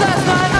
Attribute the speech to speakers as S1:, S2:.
S1: last night.